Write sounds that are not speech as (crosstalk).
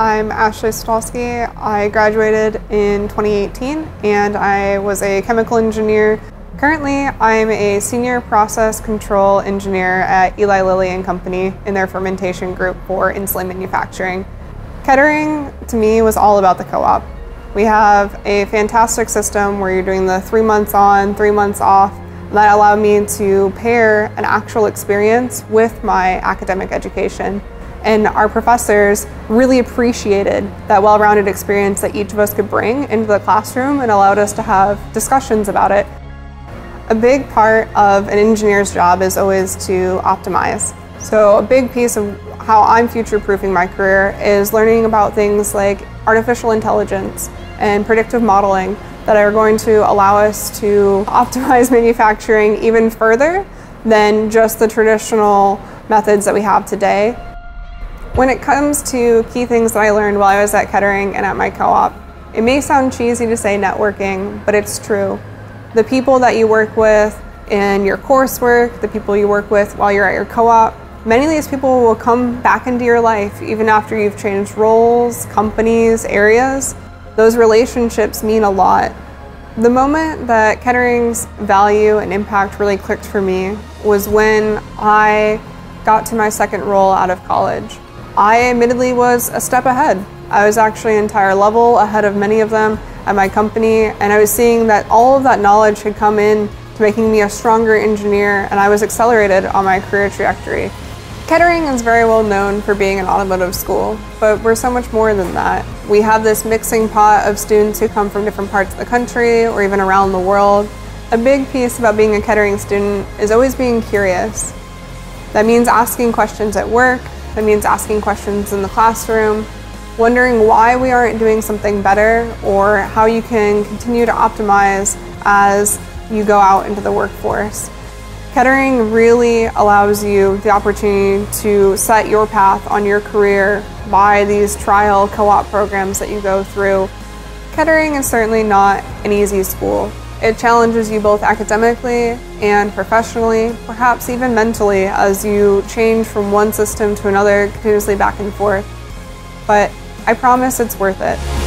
I'm Ashley Switalzki. I graduated in 2018 and I was a chemical engineer. Currently, I'm a senior process control engineer at Eli Lilly and Company in their fermentation group for insulin manufacturing. Kettering to me was all about the co-op. We have a fantastic system where you're doing the three months on, three months off. That allowed me to pair an actual experience with my academic education. And our professors really appreciated that well rounded experience that each of us could bring into the classroom and allowed us to have discussions about it. A big part of an engineer's job is always to optimize. So, a big piece of how I'm future proofing my career is learning about things like artificial intelligence and predictive modeling that are going to allow us to optimize (laughs) manufacturing even further than just the traditional methods that we have today. When it comes to key things that I learned while I was at Kettering and at my co-op, it may sound cheesy to say networking, but it's true. The people that you work with in your coursework, the people you work with while you're at your co-op, Many of these people will come back into your life even after you've changed roles, companies, areas. Those relationships mean a lot. The moment that Kettering's value and impact really clicked for me was when I got to my second role out of college. I admittedly was a step ahead. I was actually an entire level ahead of many of them at my company, and I was seeing that all of that knowledge had come in to making me a stronger engineer, and I was accelerated on my career trajectory. Kettering is very well known for being an automotive school, but we're so much more than that. We have this mixing pot of students who come from different parts of the country or even around the world. A big piece about being a Kettering student is always being curious. That means asking questions at work, that means asking questions in the classroom, wondering why we aren't doing something better or how you can continue to optimize as you go out into the workforce. Kettering really allows you the opportunity to set your path on your career by these trial co-op programs that you go through. Kettering is certainly not an easy school. It challenges you both academically and professionally, perhaps even mentally, as you change from one system to another continuously back and forth. But I promise it's worth it.